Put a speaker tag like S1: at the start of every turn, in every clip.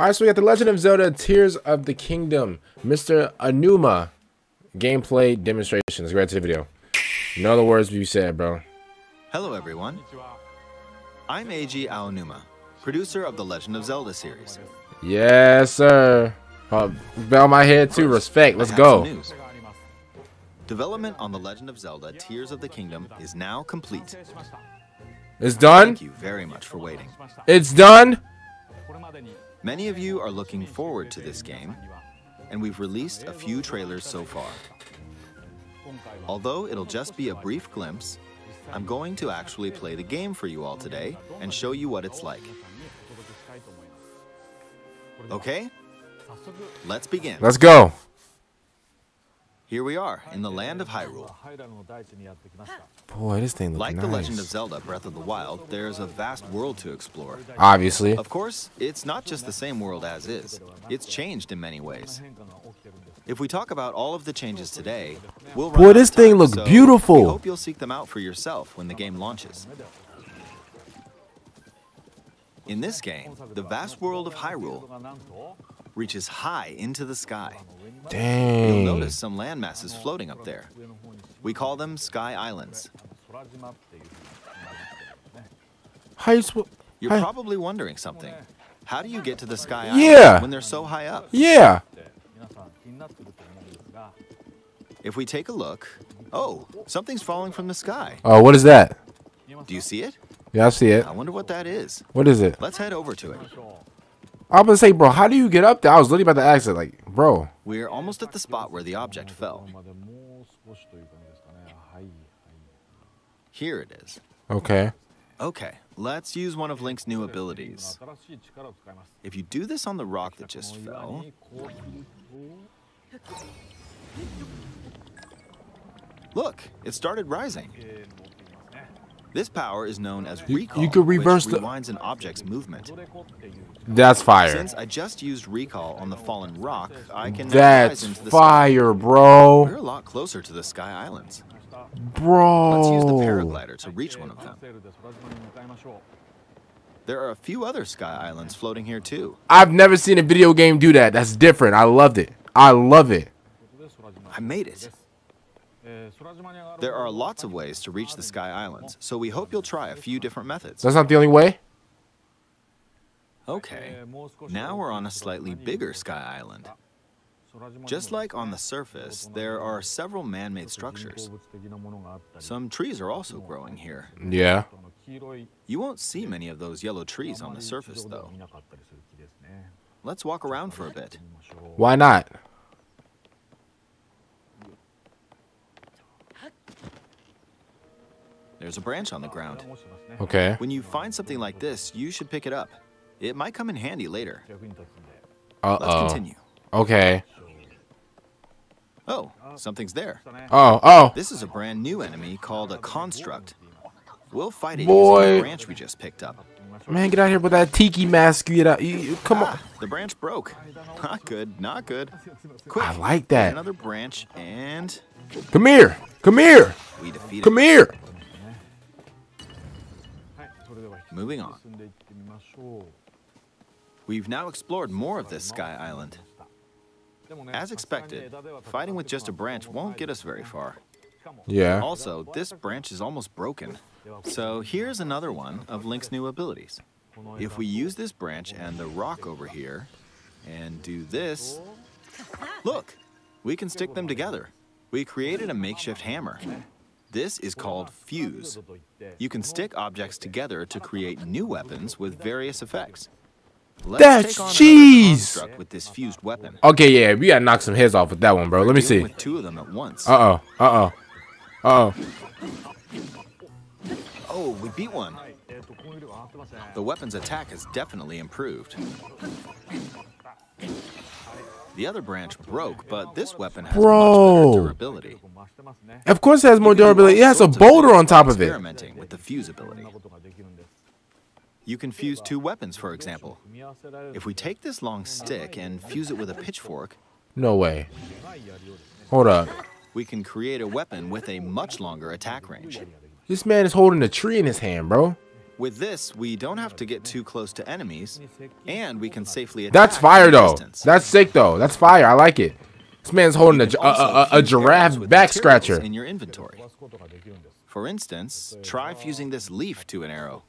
S1: Alright, so we got The Legend of Zelda Tears of the Kingdom, Mr. Aonuma gameplay demonstration. Let's get right to the video. Know the words you said, bro.
S2: Hello, everyone. I'm Eiji Aonuma, producer of the Legend of Zelda series.
S1: Yes, sir. Uh, bow my head too. Respect. Let's go.
S2: Development on The Legend of Zelda Tears of the Kingdom is now complete.
S1: It's done.
S2: Thank you very much for waiting.
S1: It's done.
S2: Many of you are looking forward to this game, and we've released a few trailers so far. Although it'll just be a brief glimpse, I'm going to actually play the game for you all today and show you what it's like. Okay? Let's begin.
S1: Let's go.
S2: Here we are in the land of Hyrule.
S1: Boy, this thing looks
S2: Like
S1: nice.
S2: The Legend of Zelda Breath of the Wild, there's a vast world to explore.
S1: Obviously.
S2: Of course, it's not just the same world as is. It's changed in many ways. If we talk about all of the changes today, we'll
S1: Boy, this
S2: of
S1: thing looks
S2: so
S1: beautiful.
S2: We hope you'll seek them out for yourself when the game launches. In this game, the vast world of Hyrule reaches high into the sky.
S1: Dang.
S2: You'll notice some land masses floating up there. We call them Sky Islands.
S1: How you sw-
S2: You're probably wondering something. How do you get to the Sky
S1: Yeah.
S2: Islands when they're so high up?
S1: Yeah.
S2: If we take a look, oh, something's falling from the sky.
S1: Oh, what is that?
S2: Do you see it?
S1: Yeah, I see it.
S2: I wonder what that is.
S1: What is it?
S2: Let's head over to it.
S1: I'm gonna say, bro, how do you get up there? I was literally about to ask it, like, bro.
S2: We're almost at the spot where the object fell. Here it is.
S1: Okay.
S2: Okay, let's use one of Link's new abilities. If you do this on the rock that just fell, look, it started rising. This power is known as recall,
S1: you could reverse
S2: which
S1: the-
S2: rewinds an object's movement.
S1: That's fire.
S2: Since I just used recall on the fallen rock, I can
S1: That's
S2: into the sky.
S1: fire,
S2: We're
S1: bro.
S2: a lot closer to the Sky Islands.
S1: Bro.
S2: Let's use the paraglider to reach one of them. There are a few other Sky Islands floating here too.
S1: I've never seen a video game do that. That's different. I loved it. I love it.
S2: I made it. There are lots of ways to reach the Sky Islands, so we hope you'll try a few different methods.
S1: That's not the only way.
S2: Okay, now we're on a slightly bigger Sky Island. Just like on the surface, there are several man-made structures. Some trees are also growing here.
S1: Yeah.
S2: You won't see many of those yellow trees on the surface, though. Let's walk around for a bit.
S1: Why not?
S2: There's a branch on the ground.
S1: Okay.
S2: When you find something like this, you should pick it up. It might come in handy later.
S1: Uh-oh.
S2: Let's continue.
S1: Okay.
S2: Oh, something's there.
S1: Oh, oh.
S2: This is a brand new enemy called a construct. We'll fight it using
S1: Boy.
S2: the branch we just picked up.
S1: Man, get out here with that tiki mask. Get out. You, come on.
S2: Ah, the branch broke. Not good, not good. Quick,
S1: I like that.
S2: Another branch, and
S1: Come here. Come here.
S2: we defeated
S1: Come here.
S2: Moving on. We've now explored more of this Sky Island. As expected, fighting with just a branch won't get us very far.
S1: Yeah.
S2: Also, this branch is almost broken. So here's another one of Link's new abilities. If we use this branch and the rock over here, and do this, look, we can stick them together. We created a makeshift hammer. This is called Fuse. You can stick objects together to create new weapons with various effects. Let's
S1: That's
S2: take on another
S1: cheese!
S2: with this fused weapon.
S1: Okay, yeah. We gotta knock some heads off with that one, bro. Let me see.
S2: With two of them at once.
S1: Uh oh. Uh oh. Uh oh.
S2: Oh, we beat one. The weapon's attack has definitely improved. The other branch broke, but this weapon has
S1: Bro.
S2: much better durability.
S1: Of course, it has more
S2: You can do
S1: durability. It has a boulder on top of it.
S2: Experimenting with the fuse ability. You can fuse two weapons, for example. If we take this long stick and fuse it with a pitchfork,
S1: No way. Hold up.
S2: we can create a weapon with a much longer attack range.
S1: This man is holding a tree in his hand, bro.
S2: With this, we don't have to get too close to enemies, and we can safely attack
S1: That's fire though.
S2: distance.
S1: That's sick though. That's fire. I like it. This man's holding a,
S2: You
S1: gi-
S2: can
S1: a, a, a, a giraffe back scratcher.
S2: in your inventory. For instance, try fusing this leaf to an arrow.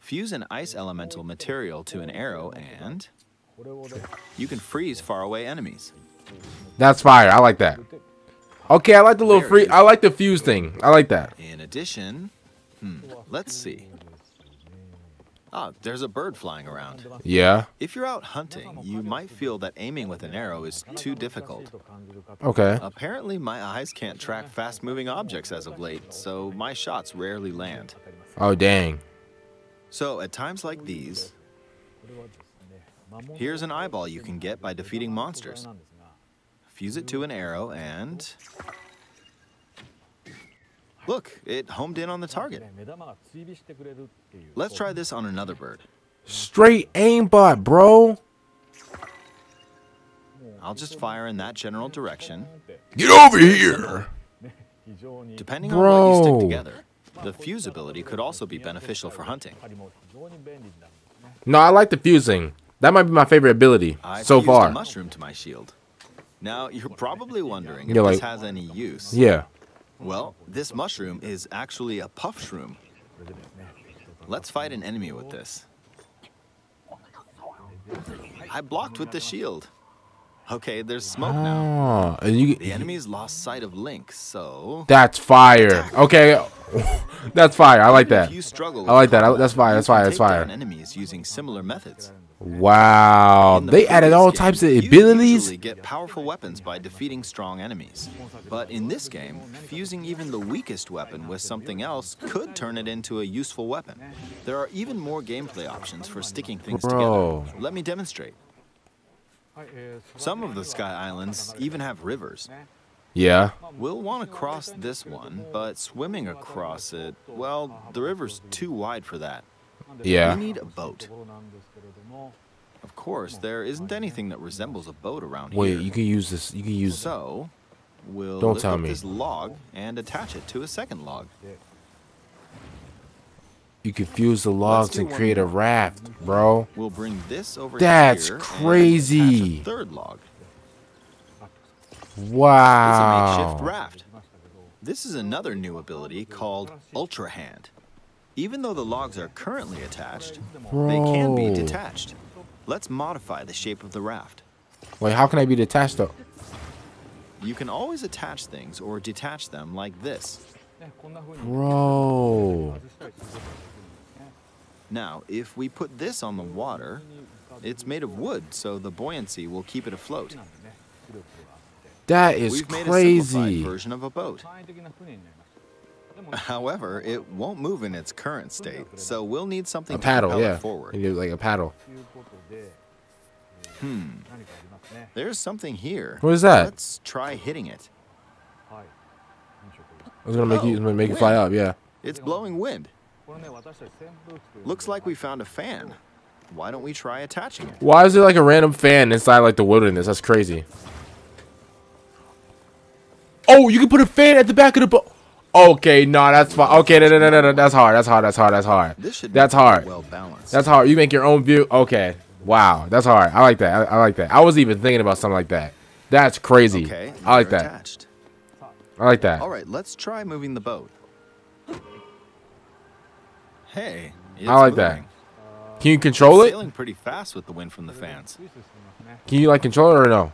S2: Fuse an ice elemental material to an arrow and you can freeze faraway enemies.
S1: That's fire. I like that. Okay, I like the little free. I like the fuse thing. I like that.
S2: In addition, hmm, let's see. Ah, there's a bird flying around.
S1: Yeah.
S2: If you're out hunting, you might feel that aiming with an arrow is too difficult.
S1: Okay.
S2: Apparently, my eyes can't track fast moving objects as of late, so my shots rarely land.
S1: Oh dang.
S2: So, at times like these, here's an eyeball you can get by defeating monsters. Fuse it to an arrow and. Look, it homed in on the target. Let's try this on another bird.
S1: Straight aimbot, bro.
S2: I'll just fire in that general direction.
S1: Get over here.
S2: Depending on what you stick together, the fuse ability could also be beneficial for hunting.
S1: No, I like the fusing. That might be my favorite ability
S2: I've
S1: so
S2: fused a
S1: far.
S2: mushroom to my shield. Now, you're probably wondering if
S1: You're
S2: this has any use.
S1: Yeah.
S2: Well, this mushroom is actually a puff shroom. Let's fight an enemy with this. I blocked with the shield. Okay, there's smoke now.
S1: Oh, and you.
S2: The enemy's lost sight of Link, so
S1: That's fire. Okay. That's fire. I like that.
S2: You struggle
S1: I like that. I- that's fire, that's fire, that's fire.
S2: enemies using similar methods.
S1: Wow.
S2: The
S1: They added all
S2: game,
S1: types of abilities.
S2: usually get powerful weapons by defeating strong enemies. But in this game, fusing even the weakest weapon with something else could turn it into a useful weapon. There are even more gameplay options for sticking things
S1: Bro.
S2: together. Let me demonstrate. Some of the Sky Islands even have rivers.
S1: Yeah.
S2: We'll want to cross this one, but swimming across it, well, the river's too wide for that.
S1: Yeah.
S2: We need a boat. Of course, there isn't anything that resembles a boat around here.
S1: Wait, you can use this. You can use.
S2: So, we'll
S1: Don't
S2: lift
S1: tell
S2: up
S1: me.
S2: this log and attach it to a second log.
S1: You can fuse the logs and create a raft, bro.
S2: We'll bring this over
S1: That's
S2: here and
S1: crazy.
S2: attach a third log. It's a makeshift raft. This is another new ability called Ultra Hand. Even though the logs are currently attached, they can be detached. Let's modify the shape of the raft.
S1: Wait, how can I be detached though?
S2: You can always attach things or detach them like this.
S1: Bro.
S2: Now, if we put this on the water, it's made of wood, so the buoyancy will keep it afloat.
S1: That is
S2: We've made a simplified
S1: crazy.
S2: version of a boat. However, it won't move in its current state, so we'll need something
S1: A
S2: to
S1: paddle, yeah.
S2: it forward.
S1: Like a paddle. Hmm.
S2: There's something here.
S1: What is that?
S2: Let's try hitting it.
S1: I was gonna make you gonna make it fly up, yeah.
S2: It's blowing wind. Looks like we found a fan. Why don't we try attaching it?
S1: Why is there like a random fan inside like the wilderness? That's crazy. Oh, you can put a fan at the back of the boat. Okay, no, that's fine. Okay, no, no, no, no, no, that's hard. That's hard. That's hard. That's hard.
S2: This should
S1: That's hard.
S2: well balanced.
S1: That's hard. You make your own view. Okay. Wow, that's hard. I like that. I, I like that. I was even thinking about something like that. That's crazy.
S2: okay.
S1: I like that.
S2: Attached.
S1: I like that.
S2: All right, let's try moving the boat. Hey, it's
S1: I like that. Can you control it?
S2: Sailing pretty fast with the wind from the fans.
S1: Can you like control it or no?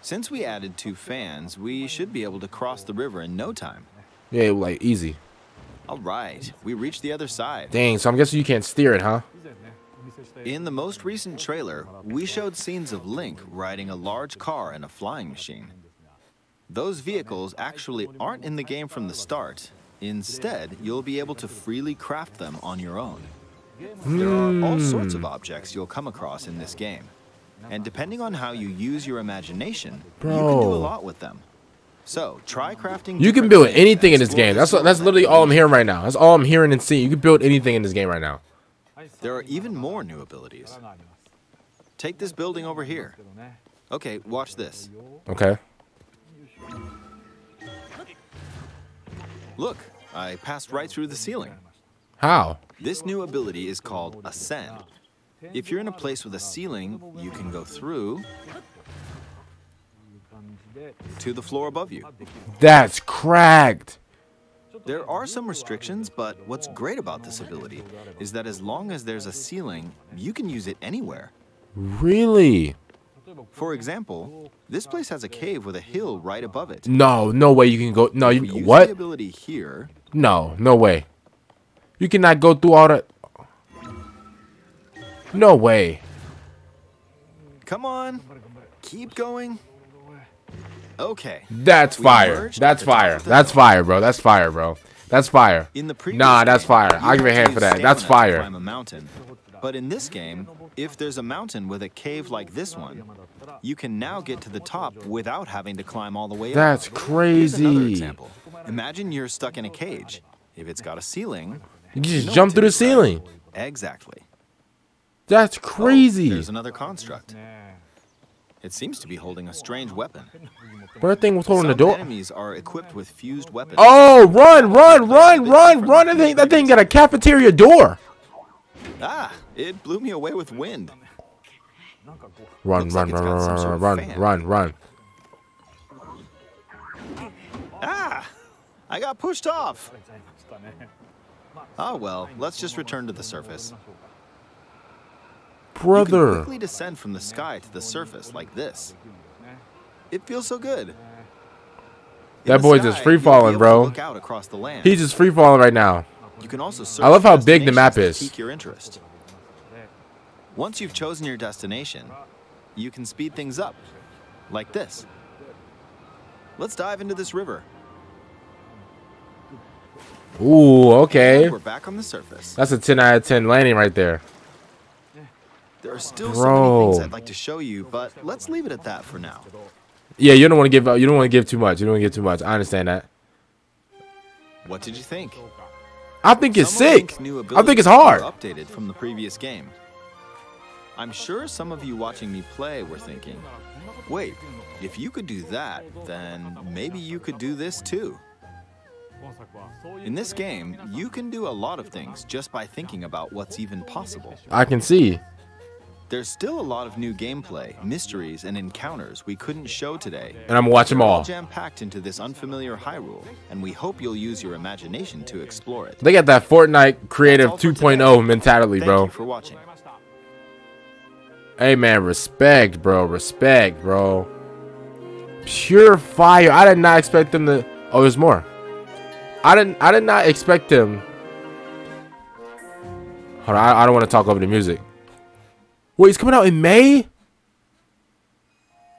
S2: Since we added two fans, we should be able to cross the river in no time.
S1: Yeah, like easy.
S2: All right, we reached the other side.
S1: Dang. So I'm guessing you can't steer it, huh?
S2: In the most recent trailer, we showed scenes of Link riding a large car and a flying machine. Those vehicles actually aren't in the game from the start. Instead, you'll be able to freely craft them on your own. There are all hmm. sorts of objects you'll come across in this game. And depending on how you use your imagination, you can do a lot with them. So, try crafting
S1: You can build anything in this game. That's that's literally all I'm hearing right now. That's all I'm hearing and seeing. You can build anything in this game right now.
S2: There are even more new abilities. Take this building over here. Okay, watch this.
S1: Okay.
S2: Look, I passed right through the ceiling.
S1: How?
S2: This new ability is called Ascend. If you're in a place with a ceiling, you can go through to the floor above you.
S1: That's cracked.
S2: There are some restrictions, but what's great about this ability is that as long as there's a ceiling, you can use it anywhere.
S1: Really?
S2: For example, this place has a cave with a hill right above it.
S1: No, no way you can go. No, you
S2: use
S1: what?
S2: the ability here,
S1: No, no way. You cannot go through all that. No way.
S2: come on, keep going. Okay.
S1: That's fire. That's
S2: at the top
S1: fire. That's fire, bro. That's fire, bro. That's fire.
S2: In the previous
S1: Nah, that's fire. I'll give you a hand for that. That's fire.
S2: Climb a mountain. But in this game, if there's a mountain with a cave like this one, you can now get to the top without having to climb all the way up.
S1: That's
S2: Here's another
S1: crazy.
S2: example. Imagine you're stuck in a cage. If it's got a ceiling,
S1: You just
S2: know
S1: jump through the ceiling.
S2: Exactly.
S1: That's
S2: Oh,
S1: crazy.
S2: there's another construct. It seems to be holding a strange weapon.
S1: Where thing was holding
S2: Some
S1: the door?
S2: enemies are equipped with fused weapons.
S1: Oh, run, run, run, run, run. That thing, that thing got a cafeteria door.
S2: Ah, it blew me away with wind.
S1: Run,
S2: Looks
S1: run,
S2: like
S1: run, run,
S2: sort
S1: run,
S2: of
S1: run,
S2: fan.
S1: run, run.
S2: Ah, I got pushed off. Oh well, let's just return to the surface. Brother. You can quickly descend from the sky to the surface like this. It feels so good.
S1: That boy's just free falling, bro.
S2: Look out across the land.
S1: He's just free falling right now.
S2: You can also search
S1: I love how big the map is.
S2: Pique your interest. Once you've chosen your destination, you can speed things up, like this. Let's dive into this river.
S1: Ooh, okay.
S2: We're back on the surface.
S1: That's a 10 out of 10 landing right there.
S2: There are still so many things I'd like to show you, but let's leave it at that for now.
S1: Yeah, you don't want to give you don't want to give too much. You don't want to give too much. I understand that.
S2: What did you think?
S1: I think it's sick. I think it's hard.
S2: Updated from the previous game. I'm sure some of you watching me play were thinking, wait, if you could do that, then maybe you could do this too. In this game, you can do a lot of things just by thinking about what's even possible.
S1: I can see.
S2: There's still a lot of new gameplay, mysteries, and encounters we couldn't show today.
S1: And I'm gonna watch them all.
S2: jam-packed into this unfamiliar Hyrule, and we hope you'll use your imagination to explore it.
S1: They got that Fortnite creative
S2: for
S1: 2.0
S2: today.
S1: mentality,
S2: Thank
S1: bro.
S2: you for watching.
S1: Hey man, respect, bro. Respect, bro. Pure fire. I did not expect them to. Oh, there's more. I didn't. I did not expect them. Hold on. I, I don't want to talk over the music. Wait, it's coming out in May.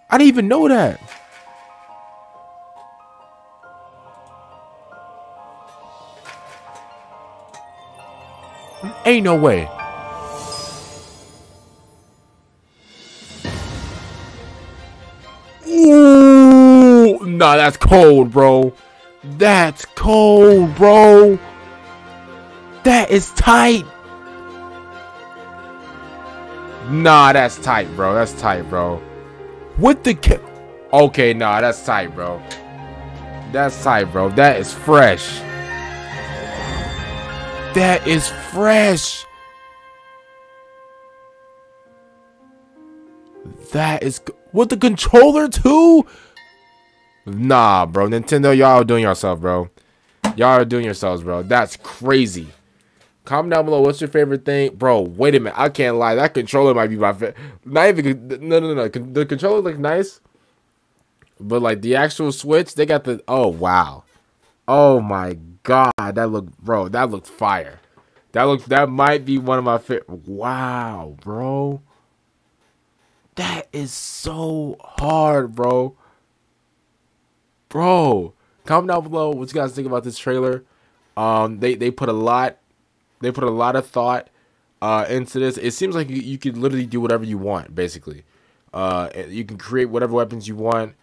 S1: I didn't even know that. Ain't no way. Ooh, nah, that's cold, bro. That's cold, bro. That is tight. Nah, that's tight, bro. That's tight, bro. With the ca- Okay, nah, that's tight, bro. That's tight, bro. That is fresh. That is fresh. That is with the controller too. Nah, bro. Nintendo, y'all are doing yourself, bro. Y'all are doing yourselves, bro. That's crazy. Comment down below. What's your favorite thing, bro? Wait a minute. I can't lie. That controller might be my favorite. Not even. No, no, no. The controller looks nice, but like the actual Switch, they got the. Oh wow. Oh my god. That look, bro. That looked fire. That looks. That might be one of my favorite. Wow, bro. That is so hard, bro. Bro, comment down below what you guys think about this trailer. Um, they they put a lot, they put a lot of thought uh into this. It seems like you, you could literally do whatever you want, basically. Uh, you can create whatever weapons you want.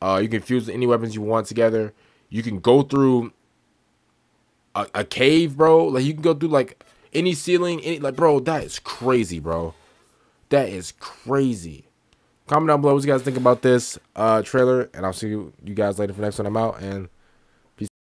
S1: Uh, you can fuse any weapons you want together. You can go through a, a cave, bro. Like you can go through like any ceiling, any like, bro. That is crazy, bro. That is crazy. Comment down below what you guys think about this uh trailer, and I'll see you, you guys later for the next one. I'm out, and